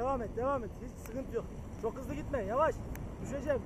Devam et devam et. Hiç sıkıntı yok. Çok hızlı gitme yavaş. Düşeceğim.